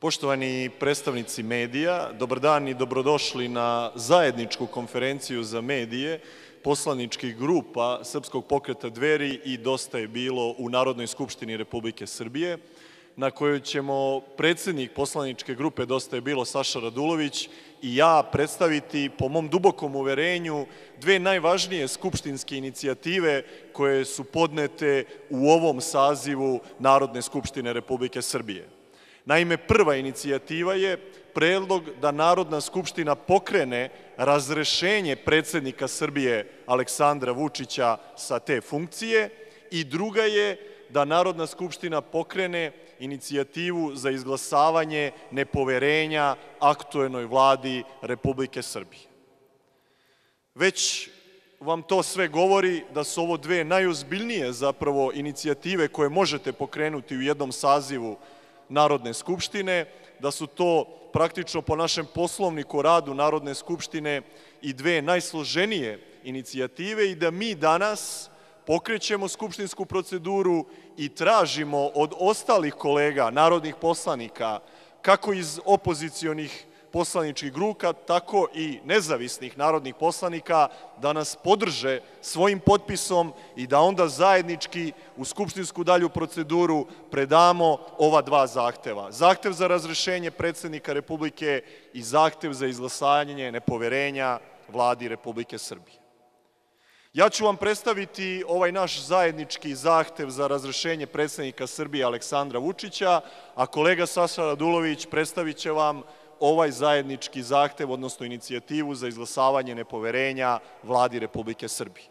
Poštovani predstavnici medija, dobar dan i dobrodošli na zajedničku konferenciju za medije poslaničkih grupa Srpskog pokreta Dveri i Dosta je bilo u Narodnoj skupštini Republike Srbije, na kojoj ćemo predsednik poslaničke grupe Dosta je bilo Saša Radulović i ja predstaviti, po mom dubokom uverenju, dve najvažnije skupštinske inicijative koje su podnete u ovom sazivu Narodne skupštine Republike Srbije. Naime, prva inicijativa je predlog da Narodna skupština pokrene razrešenje predsednika Srbije Aleksandra Vučića sa te funkcije i druga je da Narodna skupština pokrene inicijativu za izglasavanje nepoverenja aktuelnoj vladi Republike Srbije. Već vam to sve govori da su ovo dve najozbiljnije zapravo inicijative koje možete pokrenuti u jednom sazivu Narodne skupštine, da su to praktično po našem poslovniku o radu Narodne skupštine i dve najsloženije inicijative i da mi danas pokrećemo skupštinsku proceduru i tražimo od ostalih kolega, narodnih poslanika, kako iz opozicionih poslaničkih grupa, tako i nezavisnih narodnih poslanika, da nas podrže svojim potpisom i da onda zajednički u skupštinsku dalju proceduru predamo ova dva zahteva. Zahtev za razrešenje predsednika Republike i zahtev za izglasanje nepoverenja vladi Republike Srbije. Ja ću vam predstaviti ovaj naš zajednički zahtev za razrešenje predsednika Srbije Aleksandra Vučića, a kolega Saša Radulović predstavit će vam ovaj zajednički zahtev, odnosno inicijativu za izglasavanje nepoverenja vladi Republike Srbije.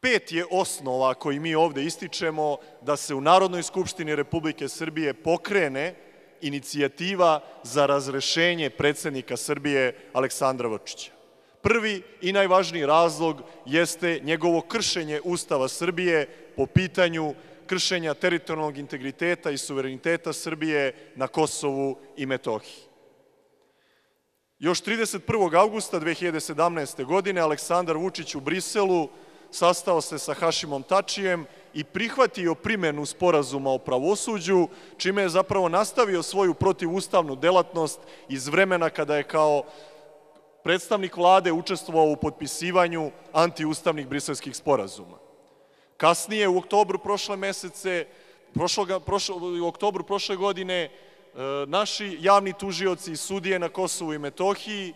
Pet je osnova koji mi ovde ističemo da se u Narodnoj skupštini Republike Srbije pokrene inicijativa za razrešenje predsednika Srbije Aleksandra Vučića. Prvi i najvažniji razlog jeste njegovo kršenje Ustava Srbije po pitanju kršenja teritorijalnog integriteta i suvereniteta Srbije na Kosovu i Metohiji. Još 31. augusta 2017. godine Aleksandar Vučić u Briselu sastao se sa Hašimom Tačijem i prihvatio primenu sporazuma o pravosuđu, čime je zapravo nastavio svoju protivustavnu delatnost iz vremena kada je kao predstavnik vlade učestvovao u potpisivanju antiustavnih briselskih sporazuma. Kasnije, u oktobru prošle mesece, u oktobru prošle godine, e, naši javni tužioci i sudije na Kosovu i Metohiji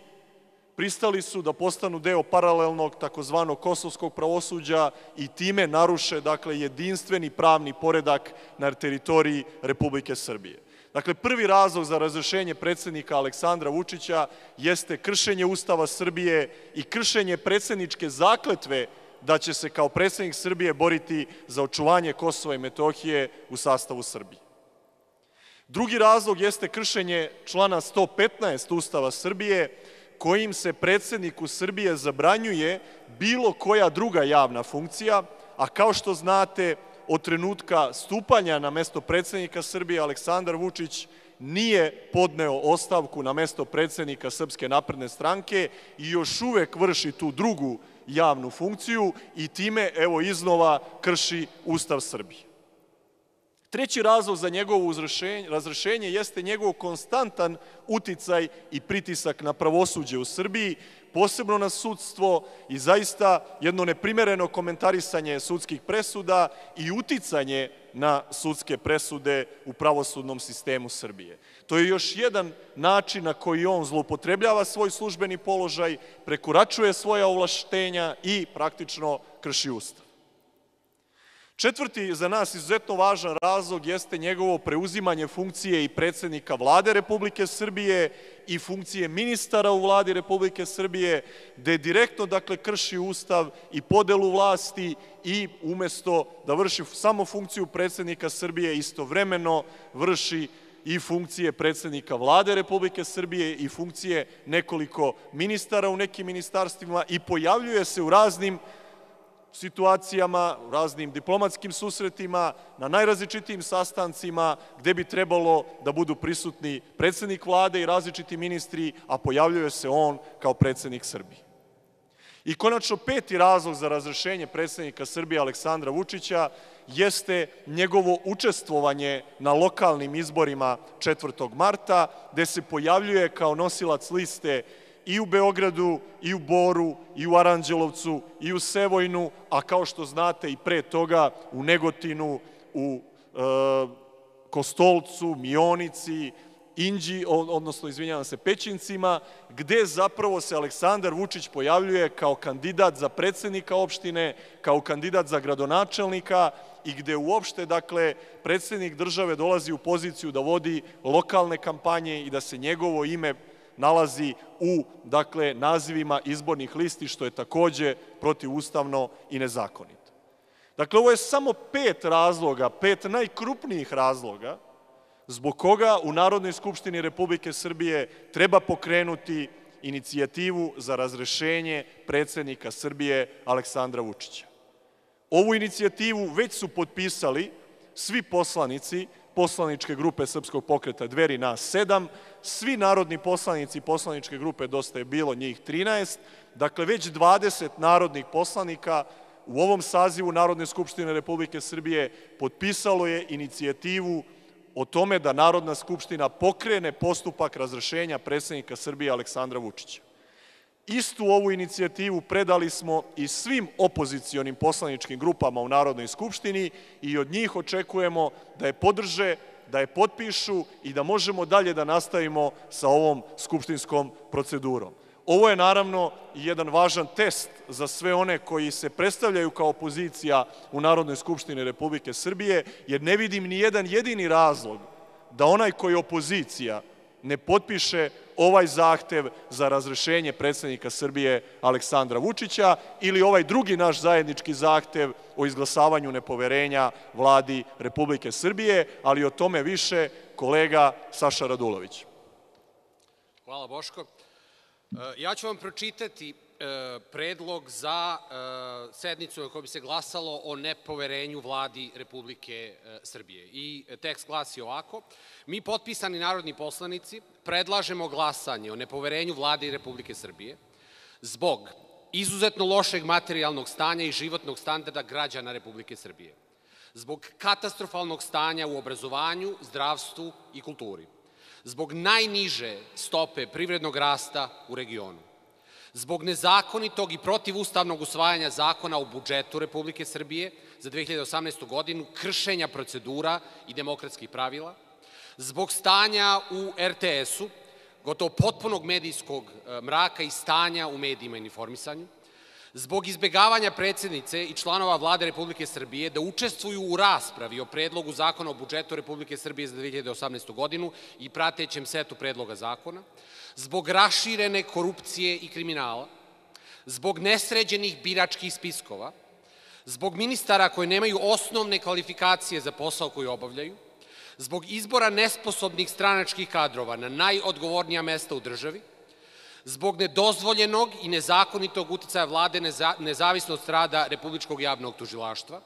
pristali su da postanu deo paralelnog takozvanog kosovskog pravosuđa i time naruše dakle jedinstveni pravni poredak na teritoriji Republike Srbije. Dakle, prvi razlog za razrešenje predsednika Aleksandra Vučića jeste kršenje Ustava Srbije i kršenje predsedničke zakletve da će se kao predsednik Srbije boriti za očuvanje Kosova i Metohije u sastavu Srbije. Drugi razlog jeste kršenje člana 115 Ustava Srbije, kojim se predsedniku Srbije zabranjuje bilo koja druga javna funkcija, a kao što znate, od trenutka stupanja na mesto predsednika Srbije Aleksandar Vučić nije podneo ostavku na mesto predsednika Srpske napredne stranke i još uvek vrši tu drugu javnu funkciju i time, evo, iznova krši Ustav Srbije. Treći razlog za njegovo razrešenje jeste njegov konstantan uticaj i pritisak na pravosuđe u Srbiji, posebno na sudstvo i zaista jedno neprimereno komentarisanje sudskih presuda i uticanje na sudske presude u pravosudnom sistemu Srbije. To je još jedan način na koji on zloupotrebljava svoj službeni položaj, prekoračuje svoja ovlaštenja i praktično krši ustav. Četvrti za nas izuzetno važan razlog jeste njegovo preuzimanje funkcije i predsednika vlade Republike Srbije i funkcije ministara u vladi Republike Srbije, gde direktno dakle krši ustav i podelu vlasti i umesto da vrši samo funkciju predsednika Srbije, istovremeno vrši i funkcije predsednika vlade Republike Srbije i funkcije nekoliko ministara u nekim ministarstvima i pojavljuje se u raznim situacijama, raznim diplomatskim susretima, na najrazličitijim sastancima gde bi trebalo da budu prisutni predsednik vlade i različiti ministri, a pojavljuje se on kao predsednik Srbije. I konačno peti razlog za razrešenje predsednika Srbije Aleksandra Vučića jeste njegovo učestvovanje na lokalnim izborima 4. marta, gde se pojavljuje kao nosilac liste i u Beogradu, i u Boru, i u Aranđelovcu, i u Sevojnu, a kao što znate i pre toga u Negotinu, u e, Kostolcu, Mionici, Inđi, odnosno, izvinjavam se, Pećincima, gde zapravo se Aleksandar Vučić pojavljuje kao kandidat za predsednika opštine, kao kandidat za gradonačelnika i gde uopšte, dakle, predsednik države dolazi u poziciju da vodi lokalne kampanje i da se njegovo ime nalazi u, dakle, nazivima izbornih listi, što je takođe protivustavno i nezakonito. Dakle, ovo je samo pet razloga, pet najkrupnijih razloga, zbog koga u Narodnoj skupštini Republike Srbije treba pokrenuti inicijativu za razrešenje predsednika Srbije Aleksandra Vučića. Ovu inicijativu već su potpisali svi poslanici poslaničke grupe Srpskog pokreta Dveri nas sedam, svi narodni poslanici poslaničke grupe Dosta je bilo, njih 13, dakle već 20 narodnih poslanika u ovom sazivu Narodne skupštine Republike Srbije potpisalo je inicijativu o tome da Narodna skupština pokrene postupak razrešenja predsednika Srbije Aleksandra Vučića. Istu ovu inicijativu predali smo i svim opozicionim poslaničkim grupama u Narodnoj skupštini i od njih očekujemo da je podrže, da je potpišu i da možemo dalje da nastavimo sa ovom skupštinskom procedurom. Ovo je naravno jedan važan test za sve one koji se predstavljaju kao opozicija u Narodnoj skupštini Republike Srbije, jer ne vidim ni jedan jedini razlog da onaj koji je opozicija ne potpiše ovaj zahtev za razrešenje predsednika Srbije Aleksandra Vučića ili ovaj drugi naš zajednički zahtev o izglasavanju nepoverenja vladi Republike Srbije, ali o tome više kolega Saša Radulović. Hvala Boško. E, ja ću vam pročitati predlog za e, sednicu na kojoj bi se glasalo o nepoverenju vladi Republike Srbije. I tekst glasi ovako. Mi, potpisani narodni poslanici, predlažemo glasanje o nepoverenju vladi Republike Srbije zbog izuzetno lošeg materijalnog stanja i životnog standarda građana Republike Srbije, zbog katastrofalnog stanja u obrazovanju, zdravstvu i kulturi, zbog najniže stope privrednog rasta u regionu, zbog nezakonitog i protivustavnog usvajanja zakona o budžetu Republike Srbije za 2018. godinu, kršenja procedura i demokratskih pravila, zbog stanja u RTS-u, gotovo potpunog medijskog e, mraka i stanja u medijima i informisanju, zbog izbegavanja predsednice i članova vlade Republike Srbije da učestvuju u raspravi o predlogu zakona o budžetu Republike Srbije za 2018. godinu i pratećem setu predloga zakona, zbog raširene korupcije i kriminala, zbog nesređenih biračkih spiskova, zbog ministara koji nemaju osnovne kvalifikacije za posao koji obavljaju, zbog izbora nesposobnih stranačkih kadrova na najodgovornija mesta u državi, zbog nedozvoljenog i nezakonitog uticaja vlade nezavisno od strada Republičkog javnog tužilaštva,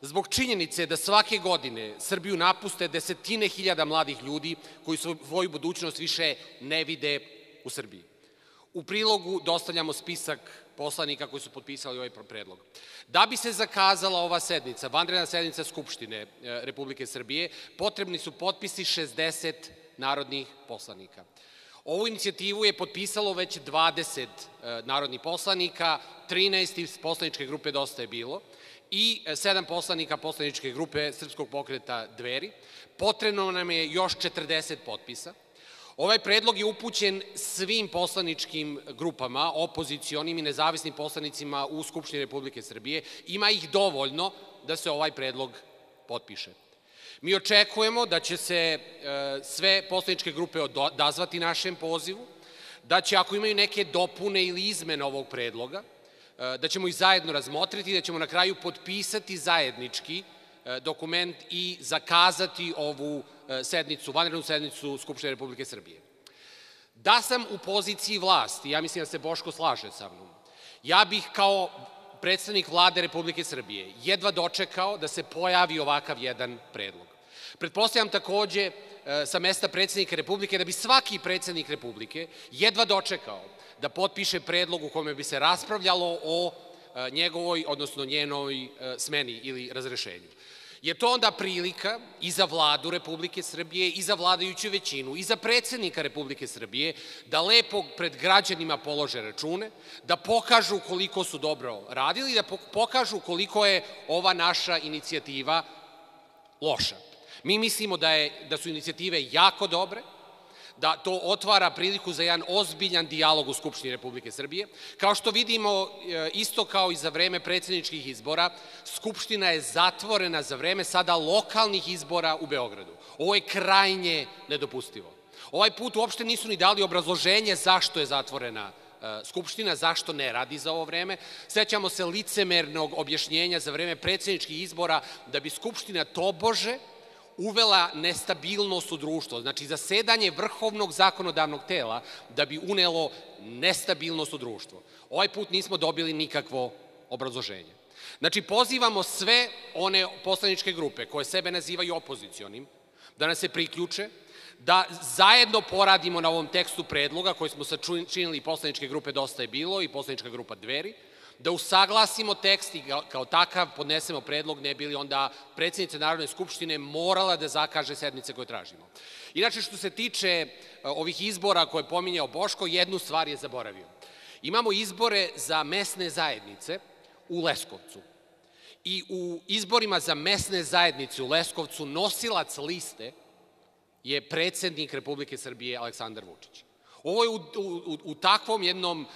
zbog činjenice da svake godine Srbiju napuste desetine hiljada mladih ljudi koji svoju budućnost više ne vide u Srbiji. U prilogu dostavljamo spisak poslanika koji su potpisali ovaj predlog. Da bi se zakazala ova sednica, vanredna sednica Skupštine e, Republike Srbije, potrebni su potpisi 60 narodnih poslanika. Ovu inicijativu je potpisalo već 20 e, narodnih poslanika, 13 iz poslaničke grupe Dosta je bilo i 7 poslanika poslaničke grupe Srpskog pokreta Dveri. Potrebno nam je još 40 potpisa. Ovaj predlog je upućen svim poslaničkim grupama, opozicionim i nezavisnim poslanicima u Skupštini Republike Srbije. Ima ih dovoljno da se ovaj predlog potpiše. Mi očekujemo da će se e, sve poslaničke grupe odazvati našem pozivu, da će ako imaju neke dopune ili izmene ovog predloga, e, da ćemo ih zajedno razmotriti da ćemo na kraju potpisati zajednički e, dokument i zakazati ovu sednicu, vanrednu sednicu Skupštine Republike Srbije. Da sam u poziciji vlasti, ja mislim da se Boško slaže sa mnom, ja bih kao predsednik vlade Republike Srbije jedva dočekao da se pojavi ovakav jedan predlog. Pretpostavljam takođe e, sa mesta predsednika Republike da bi svaki predsednik Republike jedva dočekao da potpiše predlog u kome bi se raspravljalo o njegovoj, odnosno njenoj smeni ili razrešenju je to onda prilika i za vladu Republike Srbije i za vladajuću većinu i za predsednika Republike Srbije da lepo pred građanima polože račune, da pokažu koliko su dobro radili da pokažu koliko je ova naša inicijativa loša. Mi mislimo da, je, da su inicijative jako dobre, da to otvara priliku za jedan ozbiljan dijalog u Skupštini Republike Srbije. Kao što vidimo, e, isto kao i za vreme predsedničkih izbora, Skupština je zatvorena za vreme sada lokalnih izbora u Beogradu. Ovo je krajnje nedopustivo. Ovaj put uopšte nisu ni dali obrazloženje zašto je zatvorena e, Skupština, zašto ne radi za ovo vreme. Sećamo se licemernog objašnjenja za vreme predsedničkih izbora da bi Skupština tobože uvela nestabilnost u društvo, znači zasedanje vrhovnog zakonodavnog tela da bi unelo nestabilnost u društvo. Ovaj put nismo dobili nikakvo obrazloženje. Znači, pozivamo sve one poslaničke grupe koje sebe nazivaju opozicionim, da nas se priključe, da zajedno poradimo na ovom tekstu predloga koji smo sačinili poslaničke grupe Dosta je bilo i poslanička grupa Dveri, da usaglasimo tekst i kao takav podnesemo predlog, ne bili onda predsednica Narodne skupštine morala da zakaže sednice koje tražimo. Inače, što se tiče e, ovih izbora koje je pominjao Boško, jednu stvar je zaboravio. Imamo izbore za mesne zajednice u Leskovcu. I u izborima za mesne zajednice u Leskovcu nosilac liste je predsednik Republike Srbije Aleksandar Vučić. Ovo je u, u, u takvom jednom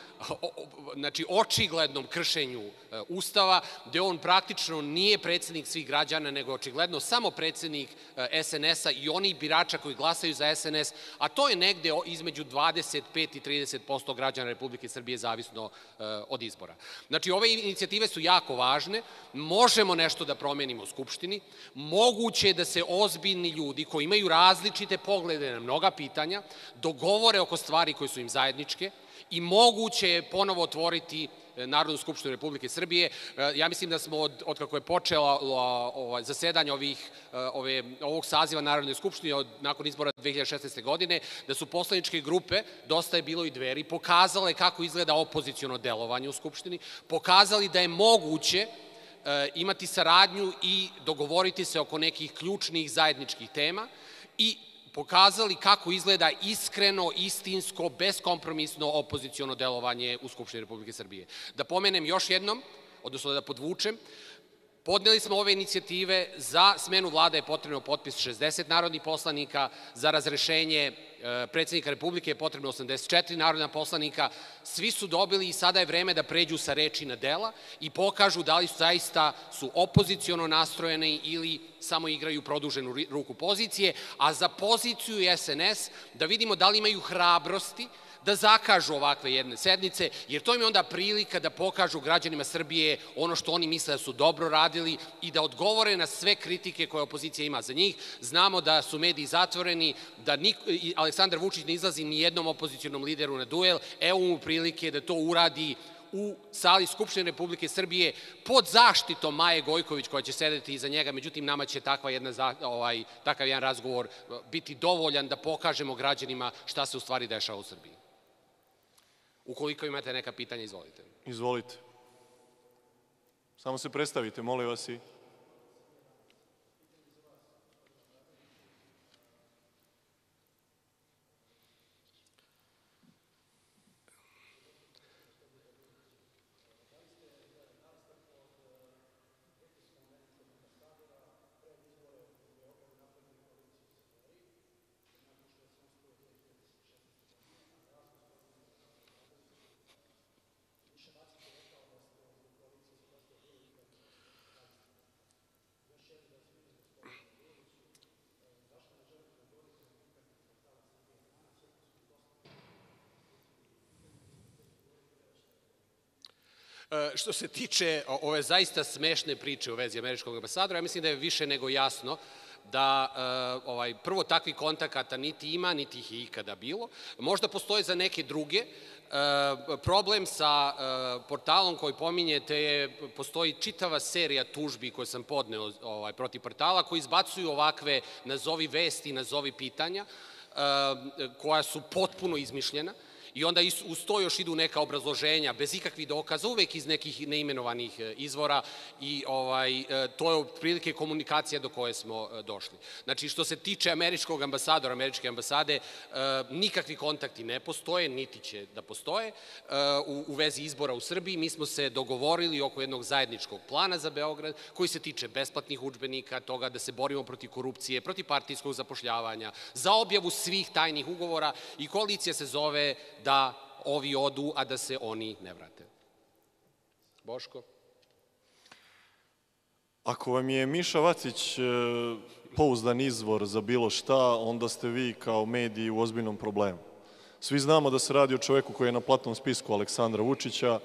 znači, očiglednom kršenju e, Ustava, gde on praktično nije predsednik svih građana, nego očigledno samo predsednik e, SNS-a i onih birača koji glasaju za SNS, a to je negde između 25 i 30% građana Republike Srbije, zavisno e, od izbora. Znači, ove inicijative su jako važne, možemo nešto da promenimo u Skupštini, moguće je da se ozbiljni ljudi koji imaju različite poglede na mnoga pitanja dogovore oko stvari koje su im zajedničke, i moguće je ponovo otvoriti e, Narodnu skupštinu Republike Srbije. E, ja mislim da smo od, od kako je počela ovaj, zasedanje ovih, e, ove, ovog saziva Narodne skupštine od, nakon izbora 2016. godine, da su poslaničke grupe, dosta je bilo i dveri, pokazale kako izgleda opozicijono delovanje u Skupštini, pokazali da je moguće imati saradnju i dogovoriti se oko nekih ključnih zajedničkih tema i pokazali kako izgleda iskreno, istinsko, beskompromisno opoziciono delovanje u Skupštini Republike Srbije. Da pomenem još jednom, odnosno da podvučem, Podneli smo ove inicijative, za smenu vlada je potrebno potpis 60 narodnih poslanika, za razrešenje predsednika Republike je potrebno 84 narodna poslanika. Svi su dobili i sada je vreme da pređu sa reči na dela i pokažu da li su zaista su opozicijono nastrojeni ili samo igraju produženu ruku pozicije, a za poziciju SNS da vidimo da li imaju hrabrosti da zakažu ovakve jedne sednice, jer to im je onda prilika da pokažu građanima Srbije ono što oni misle da su dobro radili i da odgovore na sve kritike koje opozicija ima za njih. Znamo da su mediji zatvoreni, da Aleksandar Vučić ne izlazi ni jednom opozicijonom lideru na duel, evo mu prilike da to uradi u sali Skupštine Republike Srbije pod zaštitom Maje Gojković koja će sedeti iza njega, međutim nama će takva jedna, ovaj, takav jedan razgovor biti dovoljan da pokažemo građanima šta se u stvari dešava u Srbiji. Ukoliko imate neka pitanja, izvolite. Izvolite. Samo se predstavite, molim vas i... što se tiče ove zaista smešne priče u vezi američkog ambasadora, ja mislim da je više nego jasno da e, ovaj, prvo takvih kontakata niti ima, niti ih je ikada bilo. Možda postoje za neke druge. E, problem sa portalom koji pominjete je, postoji čitava serija tužbi koje sam podneo ovaj, protiv portala koji izbacuju ovakve nazovi vesti, nazovi pitanja, koja su potpuno izmišljena I onda uz to još idu neka obrazloženja, bez ikakvih dokaza, uvek iz nekih neimenovanih e, izvora i ovaj, e, to je otprilike komunikacija do koje smo e, došli. Znači, što se tiče američkog ambasadora, američke ambasade, nikakvi kontakti ne postoje, niti će da postoje u, u vezi izbora u Srbiji. Mi smo se dogovorili oko jednog zajedničkog plana za Beograd, koji se tiče besplatnih učbenika, toga da se borimo protiv korupcije, protiv partijskog zapošljavanja, za objavu svih tajnih ugovora i koalicija se zove da ovi odu, a da se oni ne vrate. Boško? Ako vam je Miša Vacić e, pouzdan izvor za bilo šta, onda ste vi kao mediji u ozbiljnom problemu. Svi znamo da se radi o čoveku koji je na platnom spisku Aleksandra Vučića,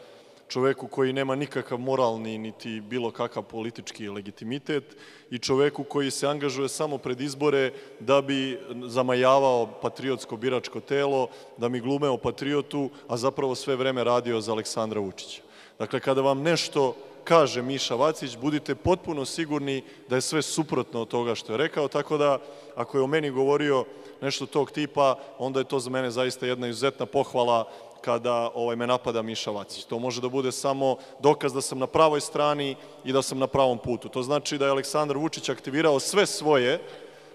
čoveku koji nema nikakav moralni niti bilo kakav politički legitimitet i čoveku koji se angažuje samo pred izbore da bi zamajavao patriotsko biračko telo, da mi glumeo patriotu, a zapravo sve vreme radio za Aleksandra Vučića. Dakle, kada vam nešto kaže Miša Vacić, budite potpuno sigurni da je sve suprotno od toga što je rekao, tako da ako je o meni govorio nešto tog tipa, onda je to za mene zaista jedna izuzetna pohvala kada ovaj, me napada Miša Vacić. To može da bude samo dokaz da sam na pravoj strani i da sam na pravom putu. To znači da je Aleksandar Vučić aktivirao sve svoje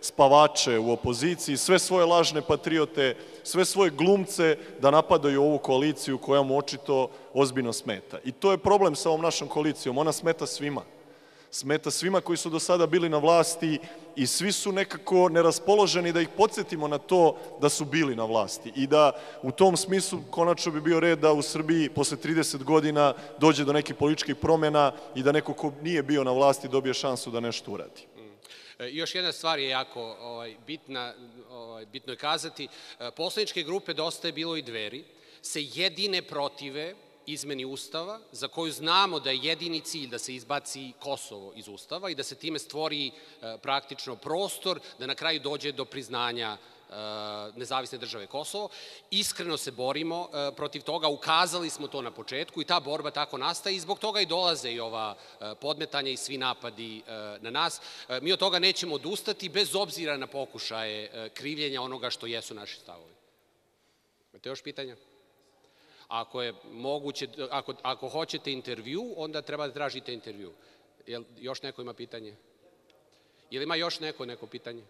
spavače u opoziciji, sve svoje lažne patriote, sve svoje glumce da napadaju ovu koaliciju koja mu očito ozbiljno smeta. I to je problem sa ovom našom koalicijom. Ona smeta svima smeta svima koji su do sada bili na vlasti i svi su nekako neraspoloženi da ih podsjetimo na to da su bili na vlasti i da u tom smislu konačno bi bio red da u Srbiji posle 30 godina dođe do nekih političkih promena i da neko ko nije bio na vlasti dobije šansu da nešto uradi. E, još jedna stvar je jako ovaj, bitna, ovaj, bitno je kazati. E, poslaničke grupe Dosta je bilo i dveri se jedine protive izmeni Ustava, za koju znamo da je jedini cilj da se izbaci Kosovo iz Ustava i da se time stvori e, praktično prostor da na kraju dođe do priznanja e, nezavisne države Kosovo. Iskreno se borimo e, protiv toga, ukazali smo to na početku i ta borba tako nastaje i zbog toga i dolaze i ova podmetanja i svi napadi na nas. Mi od toga nećemo odustati bez obzira na pokušaje krivljenja onoga što jesu naši stavovi. Imate još pitanja? Ako je moguće, ako, ako hoćete intervju, onda treba da tražite intervju. Jel još neko ima pitanje? Jel ima još neko neko pitanje?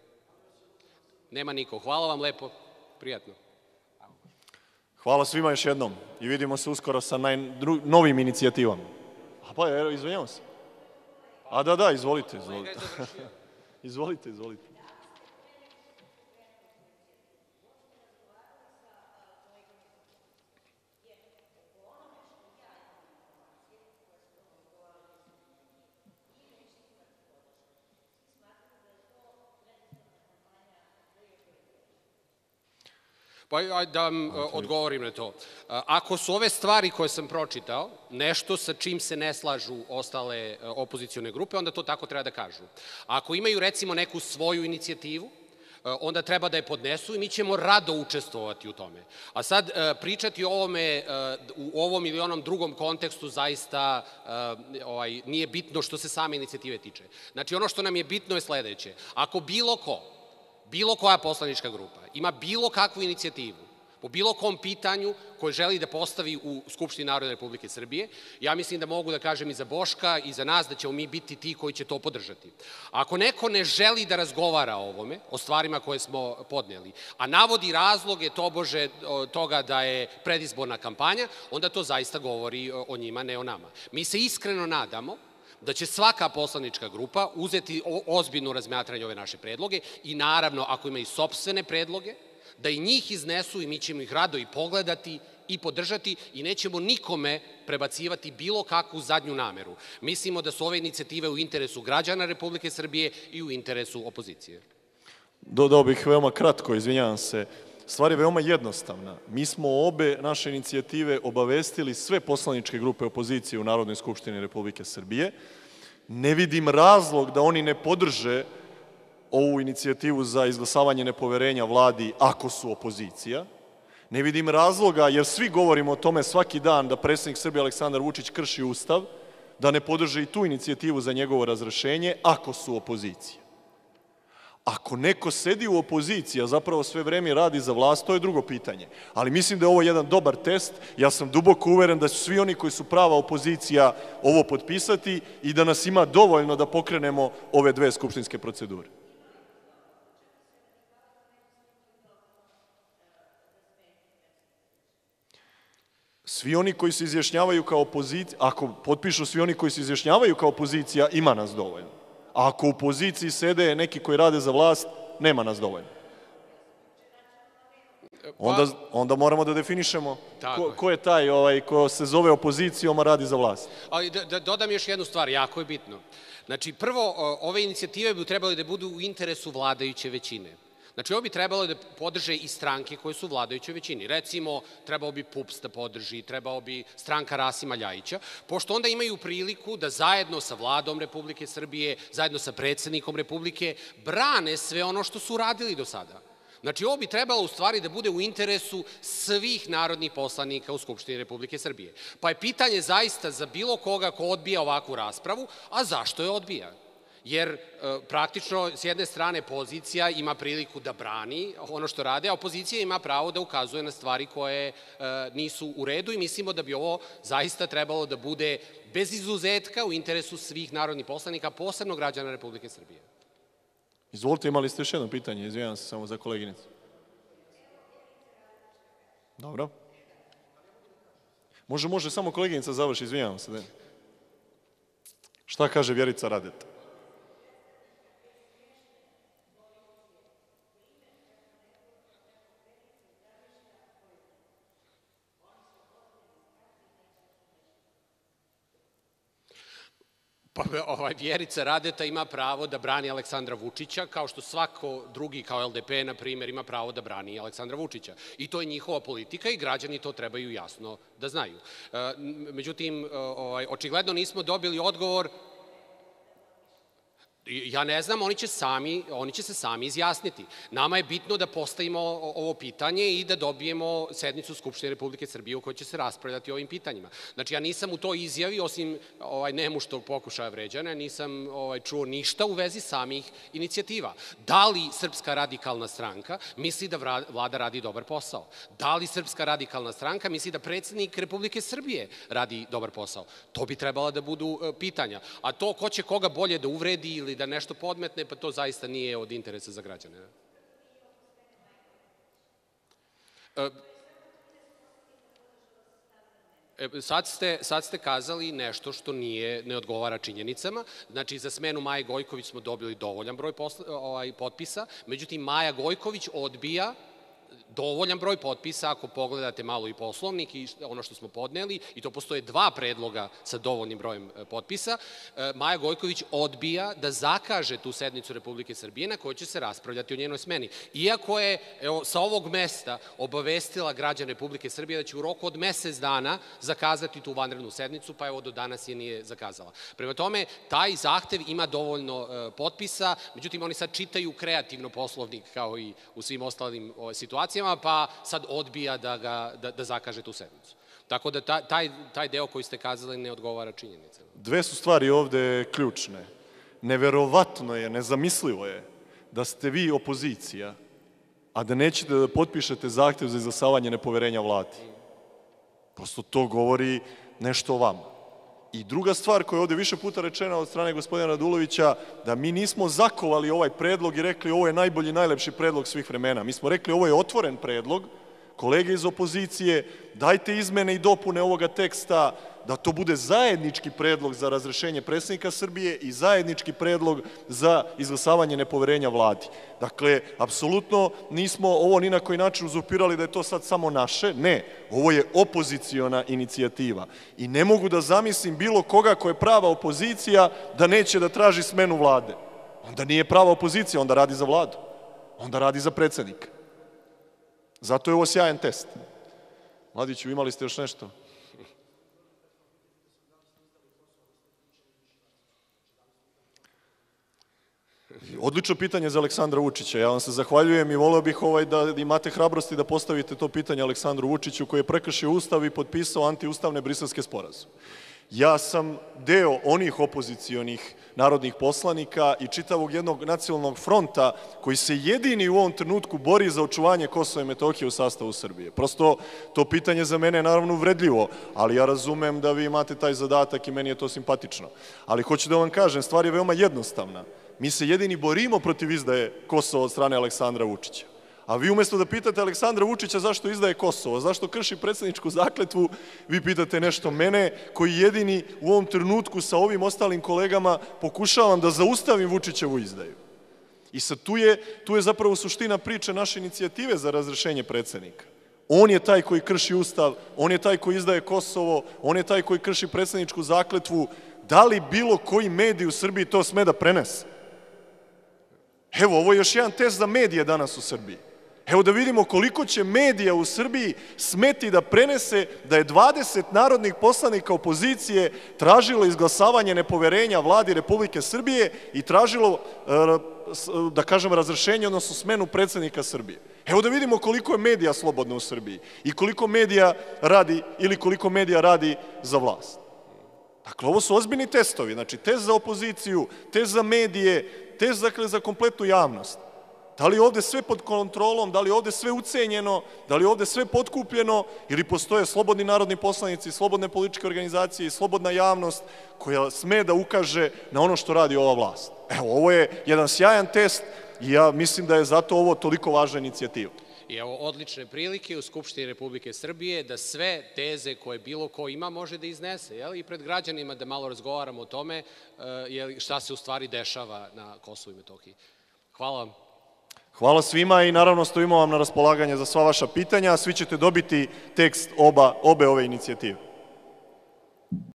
Nema niko. Hvala vam lepo. Prijatno. Hvala svima još jednom i vidimo se uskoro sa naj, dru, novim inicijativama. A pa, evo, izvinjamo se. A da, da, izvolite, izvolite. izvolite, izvolite. Pa da vam e, odgovorim na to. E, ako su ove stvari koje sam pročitao nešto sa čim se ne slažu ostale e, opozicione grupe, onda to tako treba da kažu. Ako imaju recimo neku svoju inicijativu, onda treba da je podnesu i mi ćemo rado učestvovati u tome. A sad pričati o ovome u ovom ili onom drugom kontekstu zaista ovaj, nije bitno što se same inicijative tiče. Znači ono što nam je bitno je sledeće. Ako bilo ko bilo koja poslanička grupa ima bilo kakvu inicijativu po bilo kom pitanju koje želi da postavi u Skupštini Narodne Republike Srbije, ja mislim da mogu da kažem i za Boška i za nas da ćemo mi biti ti koji će to podržati. Ako neko ne želi da razgovara o ovome, o stvarima koje smo podneli, a navodi razloge tobože toga da je predizborna kampanja, onda to zaista govori o njima, ne o nama. Mi se iskreno nadamo da će svaka poslanička grupa uzeti ozbiljno razmatranje ove naše predloge i naravno, ako imaju sobstvene predloge, da i njih iznesu i mi ćemo ih rado i pogledati i podržati i nećemo nikome prebacivati bilo kakvu zadnju nameru. Mislimo da su ove inicijative u interesu građana Republike Srbije i u interesu opozicije. Dodao bih veoma kratko, izvinjavam se, Stvar je veoma jednostavna. Mi smo obe naše inicijative obavestili sve poslaničke grupe opozicije u Narodnoj skupštini Republike Srbije. Ne vidim razlog da oni ne podrže ovu inicijativu za izglasavanje nepoverenja vladi ako su opozicija. Ne vidim razloga, jer svi govorimo o tome svaki dan da predsednik Srbije Aleksandar Vučić krši Ustav, da ne podrže i tu inicijativu za njegovo razrešenje ako su opozicija. Ako neko sedi u opoziciji, a zapravo sve vreme radi za vlast, to je drugo pitanje. Ali mislim da je ovo jedan dobar test. Ja sam duboko uveren da su svi oni koji su prava opozicija ovo potpisati i da nas ima dovoljno da pokrenemo ove dve skupštinske procedure. Svi oni koji se izjašnjavaju kao opozicija, ako potpišu svi oni koji se izjašnjavaju kao opozicija, ima nas dovoljno. A ako u poziciji sede neki koji rade za vlast, nema nas dovoljno. Onda, onda moramo da definišemo ko, ko je taj ovaj, ko se zove opozicijom, a radi za vlast. Ali da, da dodam još jednu stvar, jako je bitno. Znači, prvo, ove inicijative bi trebali da budu u interesu vladajuće većine. Znači, ovo bi trebalo da podrže i stranke koje su u vladajućoj većini. Recimo, trebao bi PUPS da podrži, trebao bi stranka Rasima Ljajića, pošto onda imaju priliku da zajedno sa vladom Republike Srbije, zajedno sa predsednikom Republike, brane sve ono što su radili do sada. Znači, ovo bi trebalo u stvari da bude u interesu svih narodnih poslanika u Skupštini Republike Srbije. Pa je pitanje zaista za bilo koga ko odbija ovakvu raspravu, a zašto je odbija? Jer e, praktično s jedne strane pozicija ima priliku da brani ono što rade, a opozicija ima pravo da ukazuje na stvari koje e, nisu u redu i mislimo da bi ovo zaista trebalo da bude bez izuzetka u interesu svih narodnih poslanika, posebno građana Republike Srbije. Izvolite, imali ste još jedno pitanje, izvijem se samo za koleginicu. Dobro. Može, može, samo koleginica završi, izvinjavam se. Da. Šta kaže Vjerica Radeta? Pa ovaj, Vjerica Radeta ima pravo da brani Aleksandra Vučića, kao što svako drugi kao LDP, na primjer, ima pravo da brani Aleksandra Vučića. I to je njihova politika i građani to trebaju jasno da znaju. E, Međutim, ovaj, očigledno nismo dobili odgovor Ja ne znam, oni će, sami, oni će se sami izjasniti. Nama je bitno da postavimo ovo pitanje i da dobijemo sednicu Skupštine Republike Srbije u kojoj će se raspravljati o ovim pitanjima. Znači, ja nisam u toj izjavi, osim ovaj, nemuštog pokušaja vređanja, nisam ovaj, čuo ništa u vezi samih inicijativa. Da li Srpska radikalna stranka misli da vlada radi dobar posao? Da li Srpska radikalna stranka misli da predsednik Republike Srbije radi dobar posao? To bi trebala da budu e, pitanja. A to ko će koga bolje da uvredi ili da nešto podmetne, pa to zaista nije od interesa za građane. E, E, sad, ste, sad ste kazali nešto što nije, ne odgovara činjenicama. Znači, za smenu Maje Gojković smo dobili dovoljan broj posla, ovaj, potpisa, međutim, Maja Gojković odbija dovoljan broj potpisa, ako pogledate malo i poslovnik i ono što smo podneli, i to postoje dva predloga sa dovoljnim brojem e, potpisa, e, Maja Gojković odbija da zakaže tu sednicu Republike Srbije na kojoj će se raspravljati o njenoj smeni. Iako je evo, sa ovog mesta obavestila građan Republike Srbije da će u roku od mesec dana zakazati tu vanrednu sednicu, pa evo do danas je nije zakazala. Prema tome, taj zahtev ima dovoljno e, potpisa, međutim oni sad čitaju kreativno poslovnik kao i u svim ostalim o, situacijama, pa sad odbija da, ga, da, da zakaže tu sednicu. Tako da ta- taj, taj deo koji ste kazali ne odgovara činjenicama. Dve su stvari ovde ključne. Neverovatno je, nezamislivo je da ste vi opozicija, a da nećete da potpišete zahtev za izglasavanje nepoverenja vladi. Prosto to govori nešto o vama. I druga stvar koja je ovde više puta rečena od strane gospodina Radulovića, da mi nismo zakovali ovaj predlog i rekli ovo je najbolji, najlepši predlog svih vremena. Mi smo rekli ovo je otvoren predlog, kolege iz opozicije, dajte izmene i dopune ovoga teksta, da to bude zajednički predlog za razrešenje predsednika Srbije i zajednički predlog za izglasavanje nepoverenja vladi. Dakle, apsolutno nismo ovo ni na koji način uzurpirali da je to sad samo naše. Ne, ovo je opoziciona inicijativa. I ne mogu da zamislim bilo koga ko je prava opozicija da neće da traži smenu vlade. Onda nije prava opozicija, onda radi za vladu. Onda radi za predsednika. Zato je ovo sjajan test. Mladiću, imali ste još nešto? Odlično pitanje za Aleksandra Vučića. Ja vam se zahvaljujem i voleo bih ovaj da imate hrabrosti da postavite to pitanje Aleksandru Vučiću koji je prekršio Ustav i potpisao antiustavne briselske sporazume. Ja sam deo onih opozicionih narodnih poslanika i čitavog jednog nacionalnog fronta koji se jedini u ovom trenutku bori za očuvanje Kosova i Metohije u sastavu Srbije. Prosto to pitanje za mene je naravno uvredljivo, ali ja razumem da vi imate taj zadatak i meni je to simpatično. Ali hoću da vam kažem, stvar je veoma jednostavna. Mi se jedini borimo protiv izdaje Kosova od strane Aleksandra Vučića. A vi umesto da pitate Aleksandra Vučića zašto izdaje Kosovo, zašto krši predsedničku zakletvu, vi pitate nešto mene, koji jedini u ovom trenutku sa ovim ostalim kolegama pokušavam da zaustavim Vučićevu izdaju. I sad tu je, tu je zapravo suština priče naše inicijative za razrešenje predsednika. On je taj koji krši ustav, on je taj koji izdaje Kosovo, on je taj koji krši predsedničku zakletvu. Da li bilo koji medij u Srbiji to sme da prenese? Evo, ovo je još jedan test za medije danas u Srbiji. Evo da vidimo koliko će medija u Srbiji smeti da prenese da je 20 narodnih poslanika opozicije tražilo izglasavanje nepoverenja vladi Republike Srbije i tražilo, e, da kažem, razrešenje, odnosno smenu predsednika Srbije. Evo da vidimo koliko je medija slobodno u Srbiji i koliko medija radi ili koliko medija radi za vlast. Dakle, ovo su ozbiljni testovi, znači test za opoziciju, test za medije, test dakle, za kompletnu javnost. Da li je ovde sve pod kontrolom, da li je ovde sve ucenjeno, da li je ovde sve potkupljeno ili postoje slobodni narodni poslanici, slobodne političke organizacije i slobodna javnost koja sme da ukaže na ono što radi ova vlast. Evo, ovo je jedan sjajan test i ja mislim da je zato ovo toliko važna inicijativa. I evo odlične prilike u Skupštini Republike Srbije da sve teze koje bilo ko ima može da iznese jel? i pred građanima da malo razgovaramo o tome jel, šta se u stvari dešava na Kosovu i Metohiji. Hvala vam. Hvala svima i naravno stojimo vam na raspolaganje za sva vaša pitanja, svi ćete dobiti tekst oba, obe ove inicijative.